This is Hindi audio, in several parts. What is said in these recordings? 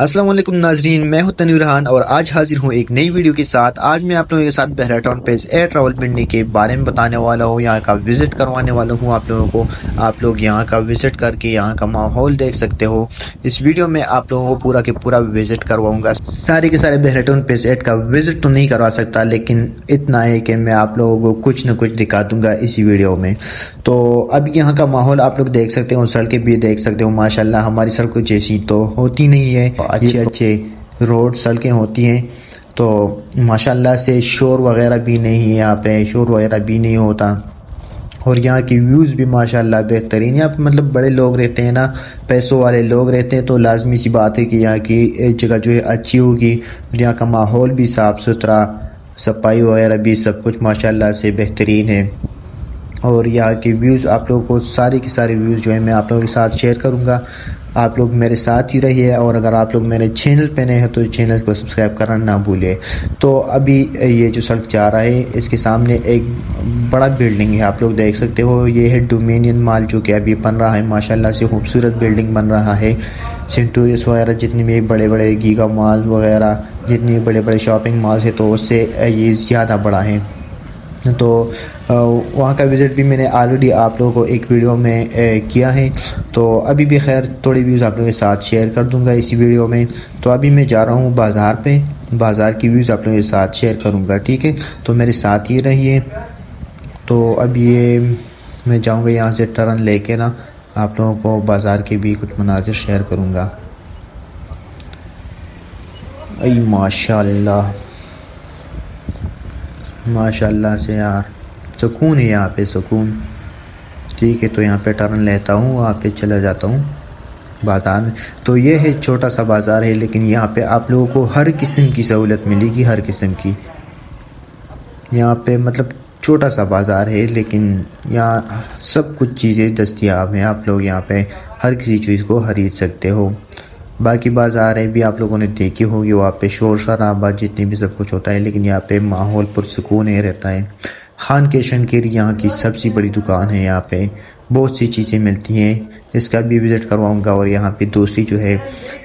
अस्सलाम वालेकुम नाजरीन, मैं हूँ तनवीर खान और आज हाजिर हूँ एक नई वीडियो के साथ। आज मैं आप लोगों के साथ बहरा टाउन पे एयर ट्रैवल पिंडी के बारे में बताने वाला हूँ। यहाँ का विज़िट करवाने वाला हूँ आप लोगों को। आप लोग यहाँ का विज़िट करके यहाँ का माहौल देख सकते हो। इस वीडियो में आप लोगों को पूरा के पूरा विज़िट करवाऊँगा। सारे के सारे बहरा टाउन पे एड का विज़िट तो नहीं करवा सकता, लेकिन इतना है कि मैं आप लोगों को कुछ न कुछ दिखा दूँगा इसी वीडियो में। तो अब यहाँ का माहौल आप लोग देख सकते हो, सड़कें भी देख सकते हो, माशाल्लाह, हमारी सड़कों जैसी तो होती नहीं है। अच्छे अच्छे रोड सड़कें होती हैं। तो माशाल्लाह से शोर वगैरह भी नहीं है यहाँ पे, शोर वगैरह भी नहीं होता। और यहाँ की व्यूज़ भी माशाल्लाह बेहतरीन यहाँ पे मतलब बड़े लोग रहते हैं ना, पैसों वाले लोग रहते हैं तो लाजमी सी बात है कि यहाँ की जगह जो है अच्छी होगी। और यहाँ का माहौल भी साफ़ सुथरा, सफ़ाई वगैरह भी सब कुछ माशाल्लाह से बेहतरीन है। और यहाँ के व्यूज़ आप लोगों को सारे के सारे व्यूज़ जो है मैं आप लोगों के साथ शेयर करूँगा। आप लोग मेरे साथ ही रहिए और अगर आप लोग मेरे चैनल पे नए हैं तो चैनल को सब्सक्राइब करना ना भूलिए। तो अभी ये जो सड़क जा रहा है, इसके सामने एक बड़ा बिल्डिंग है, आप लोग देख सकते हो। ये है डोमिनियन माल जो कि अभी बन रहा है। माशाल्लाह से खूबसूरत बिल्डिंग बन रहा है। सेंटूरियस वगैरह जितने भी बड़े बड़े गीगा माल वगैरह, जितने बड़े बड़े शॉपिंग मॉल्स है तो उससे ये ज़्यादा बड़ा है। तो वहाँ का विज़िट भी मैंने ऑलरेडी आप लोगों को एक वीडियो में किया है। तो अभी भी खैर थोड़ी व्यूज़ आप लोगों के साथ शेयर कर दूँगा इसी वीडियो में। तो अभी मैं जा रहा हूँ बाज़ार पे। बाज़ार की व्यूज़ आप लोगों के साथ शेयर करूँगा, ठीक है? तो मेरे साथ ही रहिए। तो अब ये मैं जाऊँगा यहाँ से टर्न लेके ना, आप लोगों को बाज़ार के भी कुछ मनाजिर शेयर करूँगा। माशा माशाल्लाह से यार, सुकून है यहाँ पे, सुकून। ठीक है तो यहाँ पे टर्न लेता हूँ, वहाँ पे चला जाता हूँ, बाज़ार में। तो ये है छोटा सा बाज़ार है, लेकिन यहाँ पे आप लोगों को हर किस्म की सहूलत मिलेगी, हर किस्म की। यहाँ पे मतलब छोटा सा बाज़ार है, लेकिन यहाँ सब कुछ चीज़ें दस्तियाब हैं। आप लोग यहाँ पे हर किसी चीज़ को खरीद सकते हो। बाकी बाज़ारें भी आप लोगों ने देखी होगी, वहाँ पे शोर शराबा जितनी भी सब कुछ होता है, लेकिन यहाँ पे माहौल पुरसकून ही रहता है। खान केशन की यहाँ की सबसे बड़ी दुकान है, यहाँ पे बहुत सी चीज़ें मिलती हैं इसका भी विज़िट करवाऊँगा, और यहाँ पे दूसरी जो है,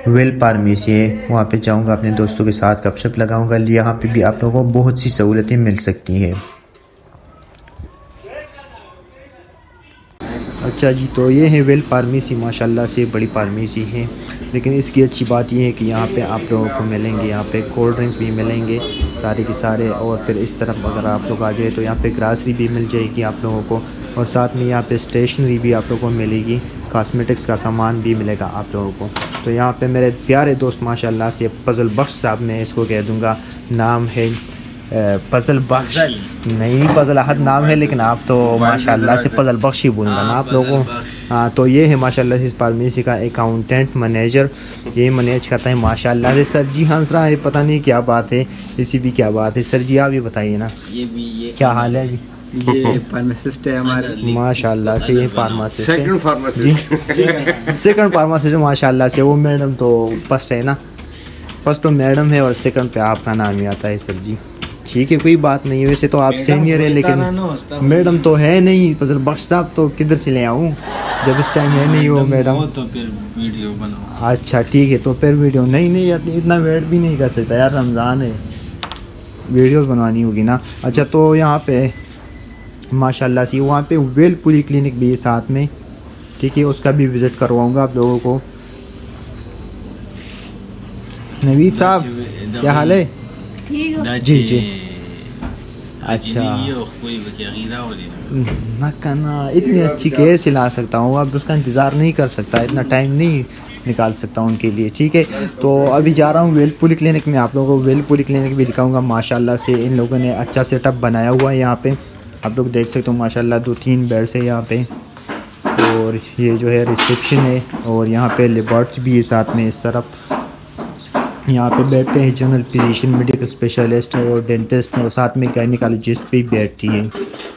वेल फार्मेसी है, वहाँ पे जाऊँगा, अपने दोस्तों के साथ गपशप लगाऊँगा, यहाँ पे भी आप लोगों को बहुत सी सहूलतें मिल सकती हैं। अच्छा जी तो ये है वेल फार्मेसी माशाल्लाह से बड़ी फार्मेसी है। लेकिन इसकी अच्छी बात ये है कि यहाँ पे आप लोगों को मिलेंगे, यहाँ पे कोल्ड ड्रिंक्स भी मिलेंगे, सारे के सारे। और फिर इस तरफ़ अगर आप लोग आ जाए तो यहाँ पे ग्रासरी भी मिल जाएगी आप लोगों को। और साथ में यहाँ पे स्टेशनरी भी आप लोगों को मिलेगी कॉस्मेटिक्स का सामान भी मिलेगा आप लोगों को। तो यहाँ पर मेरे प्यारे दोस्त, माशाल्लाह से पज़ल बख्श साहब, मैं इसको कह दूँगा, नाम है पजल बख्श नहीं पजल अहद नाम है लेकिन आप तो माशाल्लाह से पजल बख्श ही बोलूँगा ना आप लोगों हाँ तो ये है माशाल्लाह से इस फार्मेसी का अकाउंटेंट मैनेजर ये मैनेज करता है माशाल्लाह से। सर जी हंस रहा है पता नहीं क्या बात है इसी भी क्या बात है। सर जी आप ये बताइए ना। ये भी ये क्या हाल है जी? ये फार्मासिस्ट है हमारे। माशाल्लाह से ये pharmacist second pharmacist second pharmacist माशाल्लाह से। वो मैडम तो फ़र्स्ट है ना? फ़र्स्ट तो मैडम है और सेकंड पे आपका नाम ही आता है सर जी। ठीक है कोई बात नहीं वैसे तो आप सीनियर है लेकिन मैडम तो है नहीं फजल बख्श साहब तो किधर से ले आऊँ? जब इस टाइम है नहीं वो मैडम तो फिर वीडियो बनाओ। अच्छा ठीक है तो फिर वीडियो नहीं नहीं यार इतना वेट भी नहीं कर सकता यार रमज़ान है। वीडियो बनवानी होगी ना। अच्छा तो यहाँ पे माशाल्लाह से वहाँ पे वेल पूरी क्लिनिक भी है साथ में। ठीक है उसका भी विज़िट करवाऊँगा आप लोगों को। नवीद साहब क्या हाल है? जी जी अच्छा ना करना इतनी अच्छी कैसे ला सकता हूँ अब उसका इंतज़ार नहीं कर सकता इतना टाइम नहीं निकाल सकता हूँ उनके लिए ठीक है तो अभी जा रहा हूँ वेलपुली क्लिनिक में आप लोगों को वेलपुली क्लिनिक भी दिखाऊँगा माशाल्लाह से इन लोगों ने अच्छा सेटअप बनाया हुआ है यहाँ पे आप लोग देख सकते हो माशाल्लाह दो तीन बेड्स है यहाँ पे और ये जो है रिसेप्शन है और यहाँ पे लेबॉर्ट्स भी है साथ में इस तरफ़ यहाँ पे बैठते हैं जनरल फिजिशियन मेडिकल स्पेशलिस्ट और डेंटिस्ट और साथ में गायनिकोलॉजिस्ट भी बैठती है।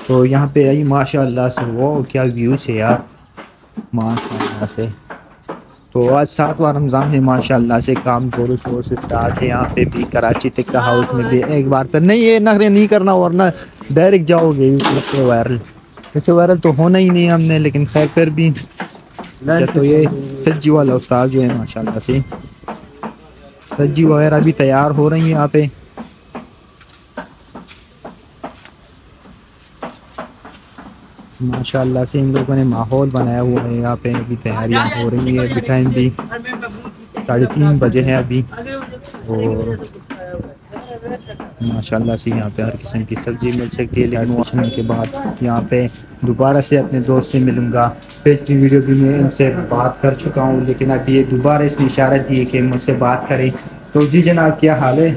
तो यहाँ पे आई माशाल्लाह से वो क्या व्यूज़ है यार। माशाल्लाह से। तो आज सातवां रमज़ान है, माशाल्लाह से, काम जोरों शोर से स्टार्ट है। यहाँ पे भी कराची तक का हाउस में भी एक बार पर नहीं, ये नखरे नहीं करना, वरना डायरेक्ट जाओगे वायरल वैसे वायरल तो होना ही नहीं हमने, लेकिन खैर फिर भी। तो ये सज्जी वाला उस्ताद जो है, माशाल्लाह से। सब्ज़ी वगैरह भी तैयार हो रही है यहाँ पे। माशाल्लाह से इन लोगों ने माहौल बनाया हुआ है यहाँ पे, अभी तैयारियाँ हो रही है अभी टाइम भी। साढ़े तीन बजे है अभी। और माशाल्लाह से यहाँ पे हर किस्म की सब्ज़ी मिल सकती है। मौसम के बाद यहाँ पे दोबारा से अपने दोस्त से मिलूँगा। पिछली वीडियो भी मैं इनसे बात कर चुका हूँ, लेकिन अब ये दोबारा इसने इशारा दिए कि मुझसे बात करें। तो जी जनाब क्या हाल है?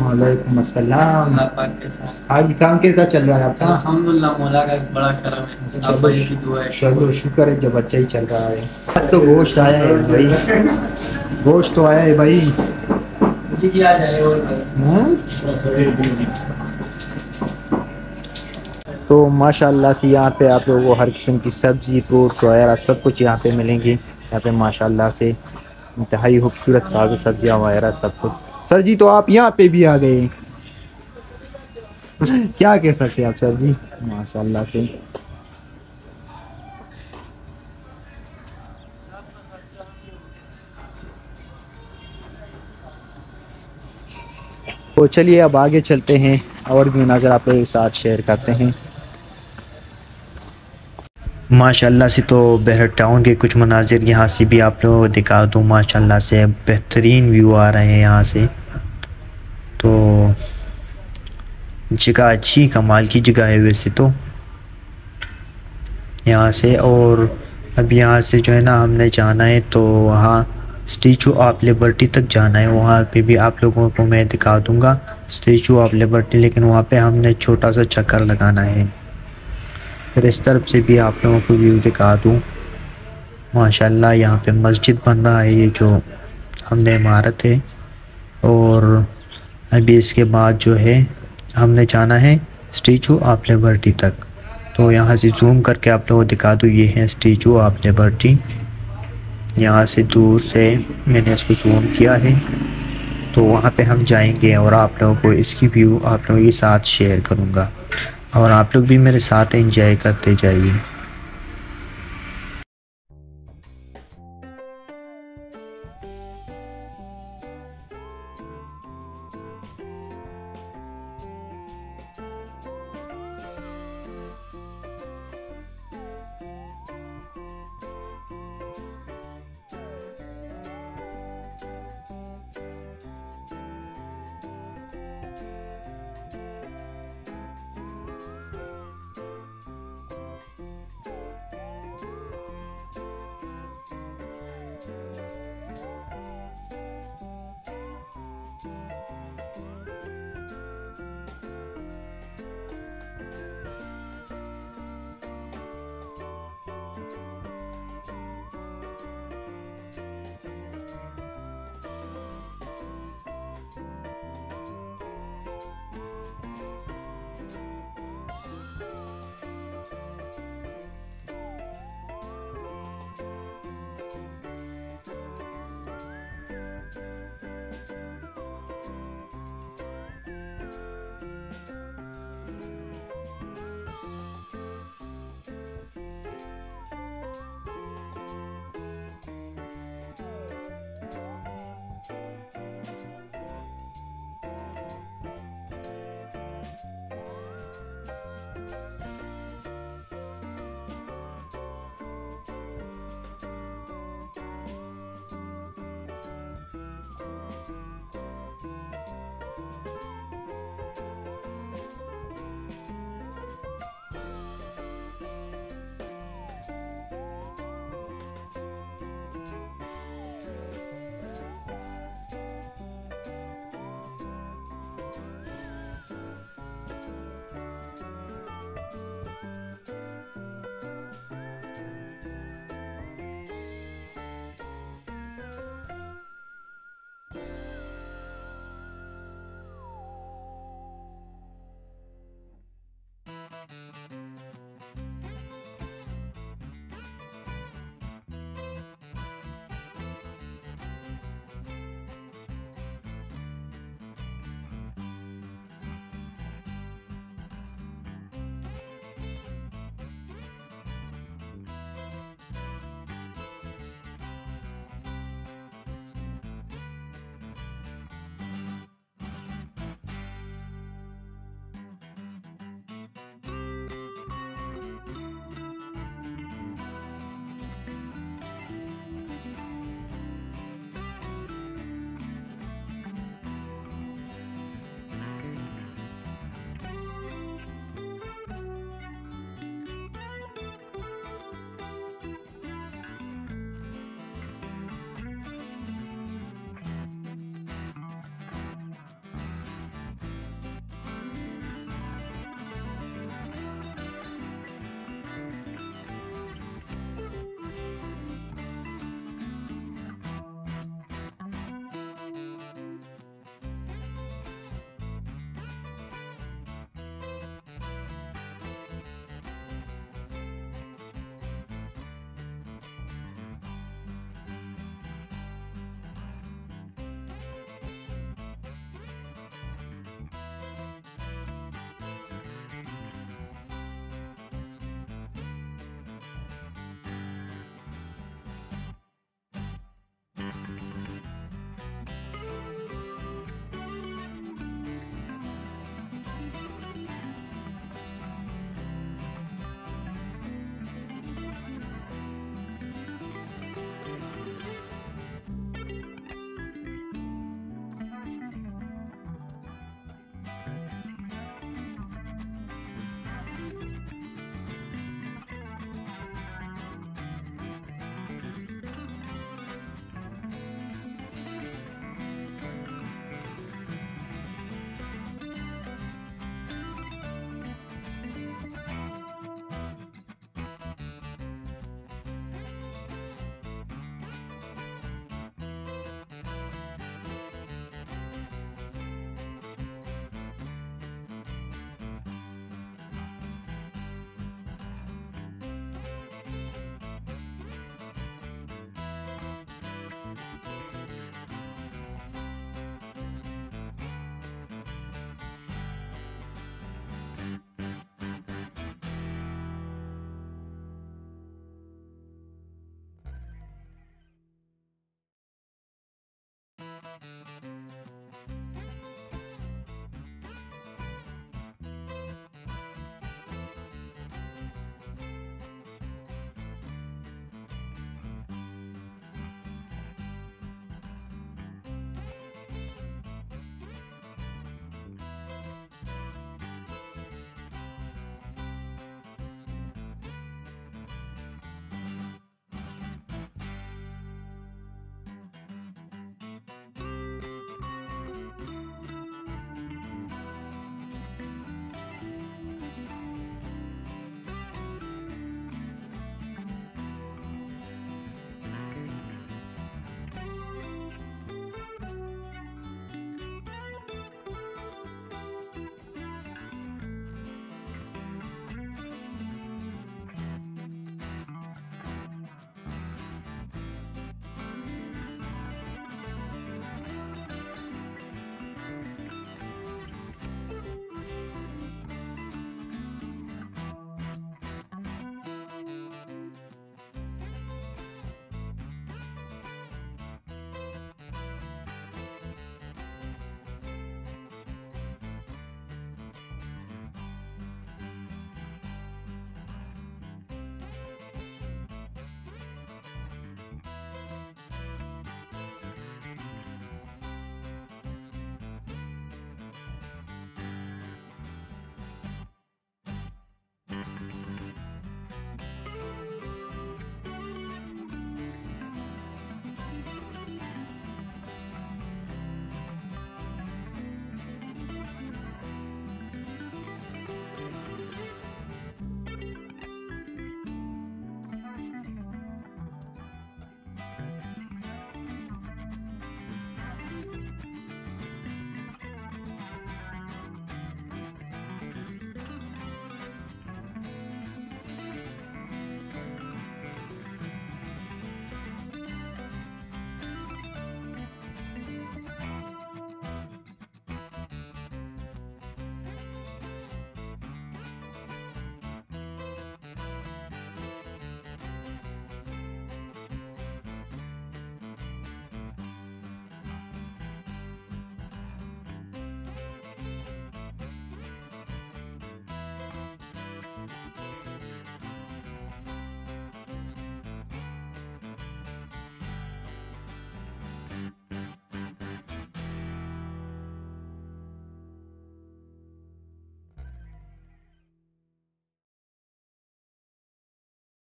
वालेकुम अस्सलाम। आज काम कैसा चल रहा है आपका? चलो शुक्र है जब अच्छा ही चल रहा है। तो गोश्त आया है भाई। गोश्त तो आया है भाई। हाँ? तो माशाल्लाह से यहाँ पे आप लोगों को हर किस्म की सब्ज़ी फ्रूट वगैरह सब कुछ यहाँ पे मिलेंगी। यहाँ पे माशाल्लाह से। इंतहाई खूबसूरत ताज़ा सब्ज़ियाँ वगैरह सब कुछ। सर जी तो आप यहाँ पे भी आ गए क्या कह सकते हैं आप, सर जी? माशाल्लाह से। तो चलिए, अब आगे चलते हैं और भी नज़र आप लोगों के साथ शेयर करते हैं। माशाल्लाह से तो बहरत टाउन के कुछ मनाजिर यहाँ से भी आप लोगों को दिखा दूँ। माशाल्लाह से बेहतरीन व्यू आ रहे हैं यहाँ से। तो जगह अच्छी, कमाल की जगह है वैसे तो। यहाँ से और अब यहाँ से जो है ना हमने जाना है तो वहाँ स्टेचू ऑफ़ लिबर्टी तक जाना है। वहाँ पे भी आप लोगों को मैं दिखा दूँगा स्टेचू ऑफ़ लिबर्टी, लेकिन वहाँ पे हमने छोटा सा चक्कर लगाना है। फिर इस तरफ़ से भी आप लोगों को व्यू दिखा दूँ। माशाल्लाह, यहाँ पे मस्जिद बन रहा है ये जो हमने इमारत है। और अभी इसके बाद जो है, हमने जाना है स्टेचू ऑफ़ लिबर्टी तक। तो यहाँ से जूम करके आप लोगों को दिखा दूँ, ये है स्टेचू ऑफ़ लिबर्टी। यहाँ से दूर से मैंने इसको जूम किया है। तो वहाँ पे हम जाएँगे और आप लोगों को इसकी व्यू आप लोगों के साथ शेयर करूँगा। और आप लोग भी मेरे साथ एंजॉय करते जाइए।